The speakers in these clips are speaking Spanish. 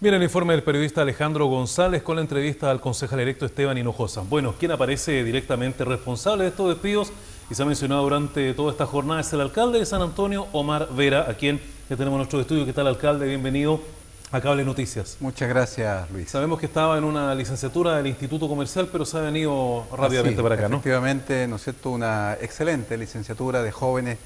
Mira el informe del periodista Alejandro González con la entrevista al concejal electo Esteban Hinojosa. Bueno, quien aparece directamente responsable de estos despidos y se ha mencionado durante toda esta jornada es el alcalde de San Antonio, Omar Vera, a quien ya tenemos nuestro estudio. ¿Qué tal, alcalde? Bienvenido a Cable Noticias. Muchas gracias, Luis. Sabemos que estaba en una licenciatura del Instituto Comercial, pero se ha venido rápidamente para acá, ¿no? Efectivamente, ¿no es cierto? Una excelente licenciatura de jóvenes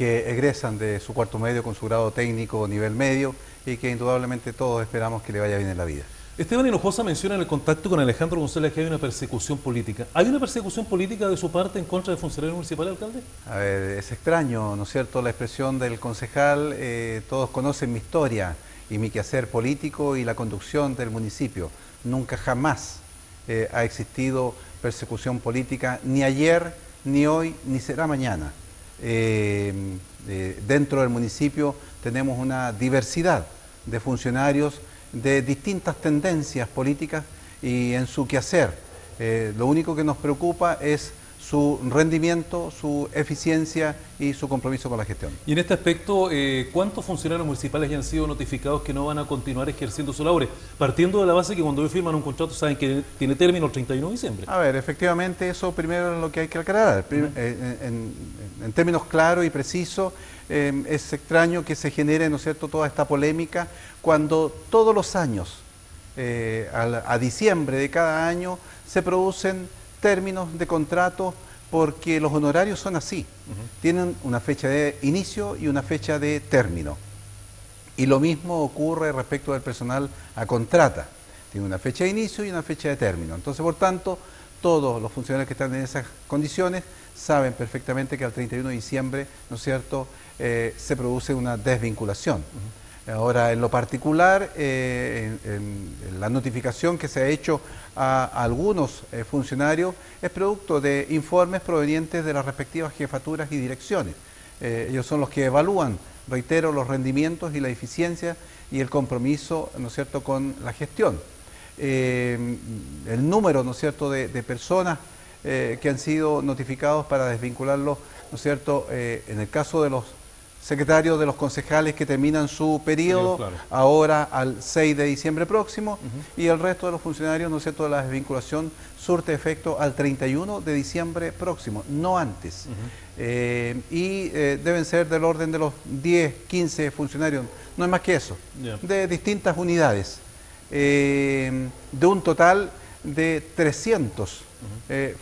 que egresan de su cuarto medio con su grado técnico nivel medio y que indudablemente todos esperamos que le vaya bien en la vida. Esteban Hinojosa menciona en el contacto con Alejandro González que hay una persecución política. ¿Hay una persecución política de su parte en contra del funcionario municipal, alcalde? A ver, es extraño, ¿no es cierto?, la expresión del concejal. Eh, todos conocen mi historia y mi quehacer político y la conducción del municipio. Nunca jamás eh, ha existido persecución política, ni ayer, ni hoy, ni será mañana. Eh, dentro del municipio tenemos una diversidad de funcionarios de distintas tendencias políticas y en su quehacer. Eh, lo único que nos preocupa es su rendimiento, su eficiencia y su compromiso con la gestión. Y en este aspecto, eh, ¿cuántos funcionarios municipales ya han sido notificados que no van a continuar ejerciendo su labores? Partiendo de la base que cuando ellos firman un contrato saben que tiene término el 31 de diciembre. A ver, efectivamente eso primero es lo que hay que aclarar. Eh, en, términos claros y precisos, eh, es extraño que se genere, ¿no es cierto?, toda esta polémica cuando todos los años, a diciembre de cada año, se producen términos de contrato porque los honorarios son así. Tienen una fecha de inicio y una fecha de término. Y lo mismo ocurre respecto del personal a contrata. Tiene una fecha de inicio y una fecha de término. Entonces, por tanto, todos los funcionarios que están en esas condiciones saben perfectamente que al 31 de diciembre, ¿no es cierto?, eh, se produce una desvinculación. Ahora, en lo particular, eh, la notificación que se ha hecho a, algunos eh, funcionarios es producto de informes provenientes de las respectivas jefaturas y direcciones. Eh, ellos son los que evalúan, reitero, los rendimientos y la eficiencia y el compromiso, ¿no es cierto?, con la gestión. el número, ¿no es cierto?, de, de personas que han sido notificados para desvincularlos, ¿no es cierto?, en el caso de los secretarios de los concejales que terminan su periodo ahora al 6 de diciembre próximo y el resto de los funcionarios, ¿no es cierto?, de la desvinculación surte efecto al 31 de diciembre próximo, no antes. Eh, y eh, deben ser del orden de los 10, 15 funcionarios, no es más que eso, de distintas unidades, eh, de un total de 300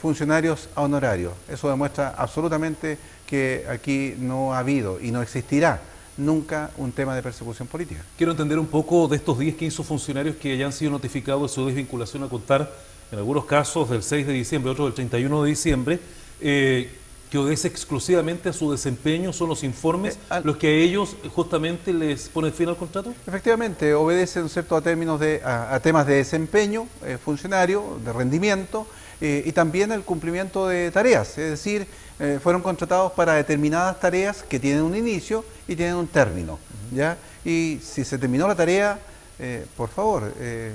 funcionarios honorarios. Eso demuestra absolutamente que aquí no ha habido y no existirá nunca un tema de persecución política. Quiero entender un poco de estos 10, 15 funcionarios que ya han sido notificados de su desvinculación a contar, en algunos casos del 6 de diciembre, otros del 31 de diciembre, eh, que obedece exclusivamente a su desempeño, son los informes eh, los que a ellos justamente les ponen fin al contrato? Efectivamente, obedecen ¿cierto? a, términos de, a, temas de desempeño eh, funcionario, de rendimiento, y también el cumplimiento de tareas, es decir, eh, fueron contratados para determinadas tareas que tienen un inicio y tienen un término. ¿ya? Y si se terminó la tarea, eh, por favor, eh,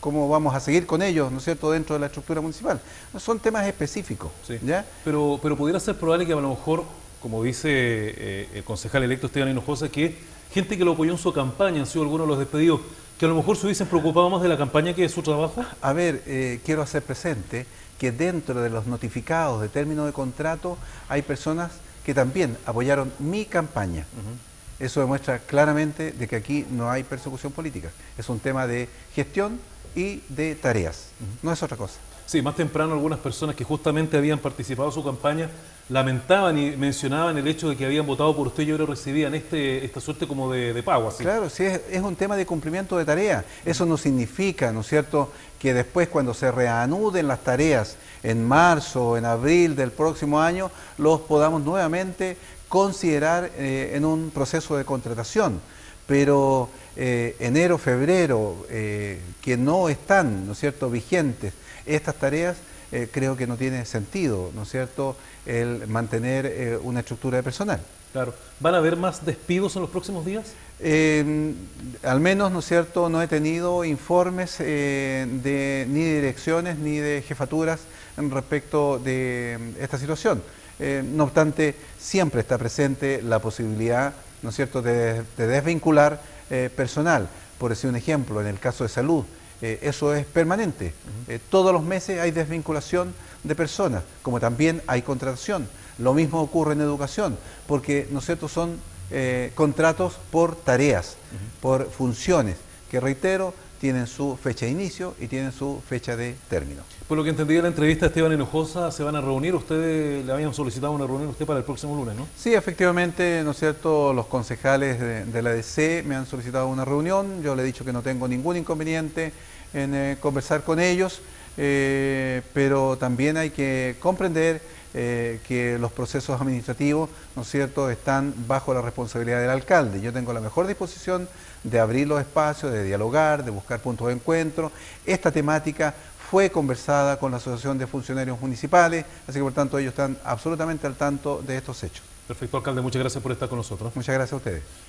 ¿cómo vamos a seguir con ellos, ¿no es cierto?, dentro de la estructura municipal. Son temas específicos. ¿ya? Pero, pero pudiera ser probable que a lo mejor, como dice el concejal electo Esteban Hinojosa, que gente que lo apoyó en su campaña han sido algunos de los despedidos, que a lo mejor se hubiesen preocupado más de la campaña que de su trabajo. A ver, quiero hacer presente que dentro de los notificados de término de contrato hay personas que también apoyaron mi campaña. Eso demuestra claramente de que aquí no hay persecución política. Es un tema de gestión y de tareas. No es otra cosa. Sí, más temprano algunas personas que justamente habían participado en su campaña lamentaban y mencionaban el hecho de que habían votado por usted y ahora recibían este, esta suerte como de, pago. Así. Claro, sí, es, un tema de cumplimiento de tareas. Eso no significa, ¿no es cierto?, que después cuando se reanuden las tareas en marzo o en abril del próximo año, los podamos nuevamente considerar eh, en un proceso de contratación. Pero eh, enero, febrero, eh, que no están, ¿no es cierto?, vigentes estas tareas, creo que no tiene sentido, ¿no es cierto?, el mantener una estructura de personal. Claro. ¿Van a haber más despidos en los próximos días? Em, al menos, ¿no es cierto?, no he tenido informes eh, de, ni de direcciones ni de jefaturas respecto de em, esta situación. no obstante, siempre está presente la posibilidad, ¿no es cierto?, de, desvincular personal. por decir un ejemplo, en el caso de salud, eh, eso es permanente. Eh, todos los meses hay desvinculación de personas, como también hay contratación. Lo mismo ocurre en educación, porque, ¿no es cierto?, son eh, contratos por tareas, por funciones, que reitero, tienen su fecha de inicio y tienen su fecha de término. Por lo que entendí de la entrevista, Esteban Hinojosa, se van a reunir, ustedes le habían solicitado una reunión usted para el próximo lunes, ¿no? Sí, efectivamente, ¿no es cierto?, los concejales de, la DC me han solicitado una reunión, yo le he dicho que no tengo ningún inconveniente en eh, conversar con ellos, eh, pero también hay que comprender eh, que los procesos administrativos, ¿no es cierto?, están bajo la responsabilidad del alcalde. Yo tengo la mejor disposición de abrir los espacios, de dialogar, de buscar puntos de encuentro. Esta temática fue conversada con la Asociación de Funcionarios Municipales, así que por tanto ellos están absolutamente al tanto de estos hechos. Perfecto, alcalde, muchas gracias por estar con nosotros. Muchas gracias a ustedes.